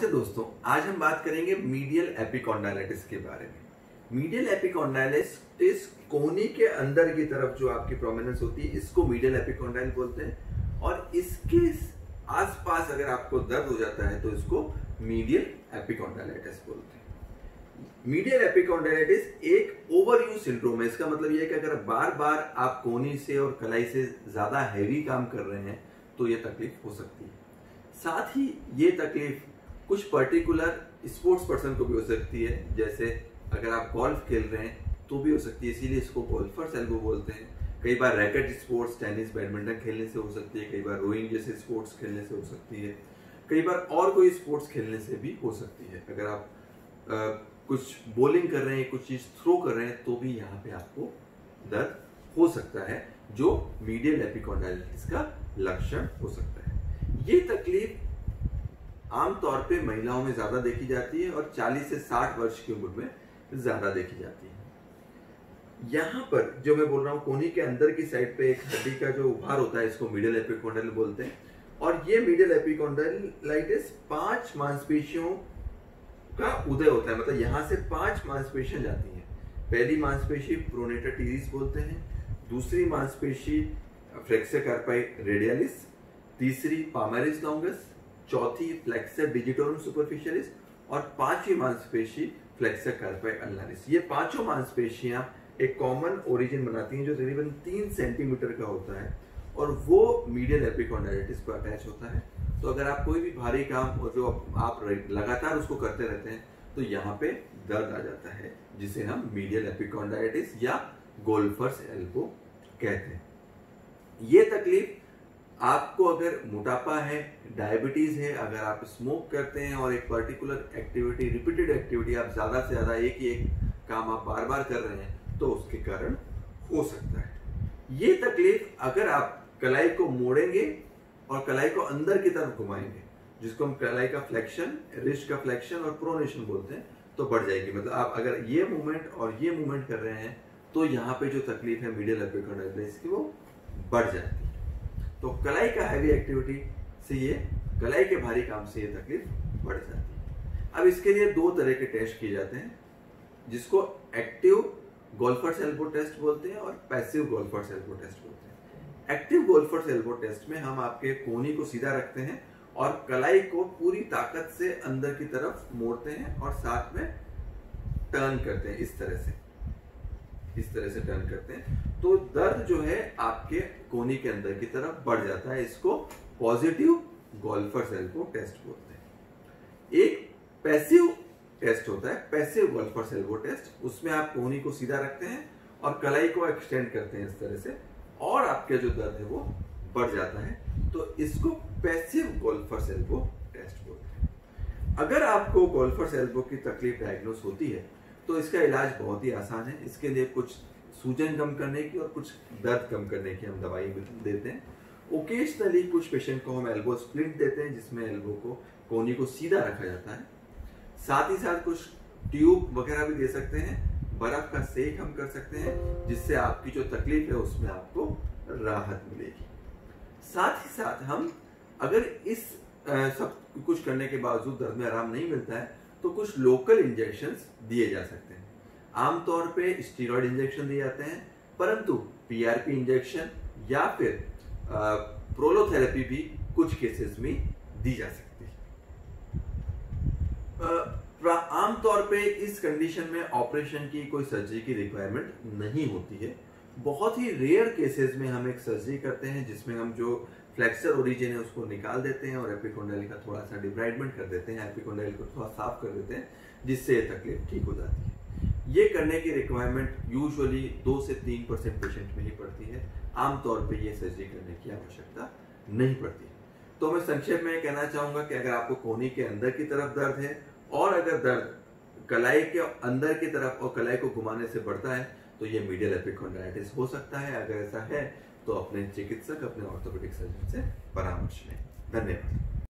नमस्ते दोस्तों, आज हम बात करेंगे मीडियल एपिकॉन्डाइलिटिस के बारे में। मीडियल एपिकॉन्डाइलिटिस कोहनी के अंदर की तरफ़ जो आपकी प्रोमिनेंस होती है, इसको मीडियल एपिकॉन्डाइल बोलते हैं। और इसके आसपास अगर आपको दर्द हो जाता है तो इसको मीडियल एपिकॉन्डाइलिटिस बोलते हैं। मीडियल एपिकॉन्डाइलिटिस एक ओवर यूज़ सिंड्रोम है। इसका मतलब यह है कि अगर बार बार आप कोनी से और कलाई से ज़्यादा हैवी काम कर रहे हैं तो यह तकलीफ़ हो सकती है। साथ ही ये तकलीफ़ कुछ पर्टिकुलर स्पोर्ट्स पर्सन को भी हो सकती है जैसे अगर आप गोल्फ खेल रहे हैं तो भी हो सकती है इसीलिए इसको गोल्फर एल्बो बोलते हैं। कई बार रैकेट स्पोर्ट्स टेनिस बैडमिंटन खेलने से हो सकती है कई बार रोइंग जैसे स्पोर्ट्स खेलने से हो सकती है। कई बार और कोई स्पोर्ट्स खेलने से भी हो सकती है। अगर आप आ, कुछ बॉलिंग कर रहे हैं कुछ चीज़ थ्रो कर रहे हैं तो भी यहाँ पे आपको दर्द हो सकता है जो मीडियल एपिकॉन्डाइलिटिस का लक्षण हो सकता है। ये तकलीफ़ आमतौर पे महिलाओं में ज़्यादा देखी जाती है और 40 से 60 वर्ष की उम्र में ज़्यादा देखी जाती है। यहाँ पर जो मैं बोल रहा हूँ, कोनी के अंदर की साइड पे एक हड्डी का जो उभार होता है, इसको मिडिल एपिकोंडल बोलते हैं। और ये मिडिल एपिकोंडलाइटिस पाँच मांसपेशियों का उदय होता है। मतलब यहाँ से पाँच मांसपेशियाँ जाती हैं। पहली मांसपेशी प्रोनेटर टीरिस बोलते हैं, दूसरी मांसपेशी फ्लेक्सर कार्पाई रेडियलिस तीसरी पामेरिस लॉन्गस चौथी फ्लेक्सर डिजिटोरम सुपरफिशियलिस और पांचवी मांसपेशी फ्लेक्सर कार्पाई अल्लारिस ये पाँचों मांसपेशियाँ एक कॉमन ओरिजिन बनाती हैं जो तकरीबन तीन सेंटीमीटर का होता है और वो मीडियल एपिकॉन्डाइटिस पर अटैच होता है। तो अगर आप कोई भी भारी काम और जो आप लगातार उसको करते रहते हैं तो यहाँ पे दर्द आ जाता है, जिसे हम मीडियल एपिकॉन्डाइटिस या गोल्फर्स एल्बो कहते हैं। ये तकलीफ़ आपको अगर मोटापा है डायबिटीज़ है, अगर आप स्मोक करते हैं और एक पर्टिकुलर एक्टिविटी रिपीटेड एक्टिविटी आप ज़्यादा से ज़्यादा एक ही एक काम आप बार बार कर रहे हैं तो उसके कारण हो सकता है। ये तकलीफ़ अगर आप कलाई को मोड़ेंगे और कलाई को अंदर की तरफ़ घुमाएँगे, जिसको हम कलाई का फ्लेक्शन रिस्ट का फ्लेक्शन और प्रोनेशन बोलते हैं तो बढ़ जाएगी। मतलब आप अगर ये मूवमेंट और ये मूवमेंट कर रहे हैं तो यहाँ पे जो तकलीफ़ है मीडियल एपिकोंडाइटिस की वो बढ़ जाती है। तो कलाई का हैवी एक्टिविटी से ये कलाई के भारी काम से ये तकलीफ़ बढ़ जाती है। अब इसके लिए दो तरह के टेस्ट किए जाते हैं, जिसको एक्टिव गोल्फर एल्बो टेस्ट बोलते हैं और पैसिव गोल्फर एल्बो टेस्ट बोलते हैं। एक्टिव गोल्फर एल्बो टेस्ट में हम आपके कोनी को सीधा रखते हैं और कलाई को पूरी ताकत से अंदर की तरफ़ मोड़ते हैं और साथ में टर्न करते हैं इस तरह से। इस तरह से टर्न करते हैं। तो दर्द जो है आपके कोनी के अंदर की तरफ़ बढ़ जाता है। इसको पॉजिटिव गोल्फर सेल को टेस्ट बोलते हैं। एक पैसिव टेस्ट होता है। पैसिव गोल्फर सेल को टेस्ट उसमें आप कोनी को सीधा रखते हैं और कलाई को एक्सटेंड करते हैं इस तरह से। और आपके जो दर्द है वो बढ़ जाता है। तो इसको पैसिव गोल्फर सेल्बो टेस्ट बोलते हैं। अगर आपको गोल्फर सेल्बो की तकलीफ़ डायग्नोस होती है तो इसका इलाज बहुत ही आसान है। इसके लिए कुछ सूजन कम करने की और कुछ दर्द कम करने की हम दवाई देते हैं। ओकेजनली कुछ पेशेंट को हम एल्बो स्प्लिट देते हैं जिसमें एल्बो को कोनी को सीधा रखा जाता है। साथ ही साथ कुछ ट्यूब वगैरह भी दे सकते हैं। बर्फ़ का सेक हम कर सकते हैं जिससे आपकी जो तकलीफ़ है उसमें आपको राहत मिलेगी। साथ ही साथ हम अगर इस आ, सब कुछ करने के बावजूद दर्द में आराम नहीं मिलता है तो कुछ लोकल इंजेक्शन दिए जा सकते हैं। आमतौर पे स्टीरॉयड इंजेक्शन दिए जाते हैं, परंतु पीआरपी इंजेक्शन या फिर प्रोलोथेरेपी भी कुछ केसेस में दी जा सकती है। आमतौर पे इस कंडीशन में ऑपरेशन की कोई सर्जरी की रिक्वायरमेंट नहीं होती है। बहुत ही रेयर केसेस में हम एक सर्जरी करते हैं जिसमें हम जो फ्लेक्सर ओरिजिन है, उसको निकाल देते हैं और एपिकोंडाइल का थोड़ा सा डिब्राइडमेंट कर देते हैं, एपिकोंडाइल को थोड़ा साफ़ कर देते हैं, जिससे ये तकलीफ़ ठीक हो जाती है। ये करने की रिक्वायरमेंट यूजुअली दो से तीन परसेंट पेशेंट में ही पड़ती है। आमतौर पर ये सर्जरी करने की आवश्यकता नहीं पड़ती तो मैं संक्षेप में कहना चाहूँगा कि अगर आपको कोनी के अंदर की तरफ़ दर्द है और अगर दर्द कलाई के अंदर की तरफ़ और कलाई को घुमाने से बढ़ता है तो ये मीडियल एपिकोंडाइटिस हो सकता है। अगर ऐसा है तो अपने चिकित्सक, अपने ऑर्थोपेडिक सर्जन से परामर्श लें। धन्यवाद।